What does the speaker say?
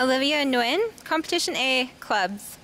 Olivia Nguyen, Competition A, Clubs.